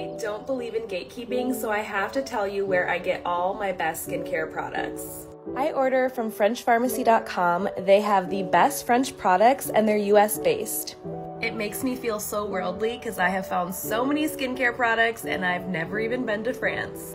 I don't believe in gatekeeping, so I have to tell you where I get all my best skincare products. I order from FrenchPharmacy.com. They have the best French products and they're US based. It makes me feel so worldly because I have found so many skincare products and I've never even been to France.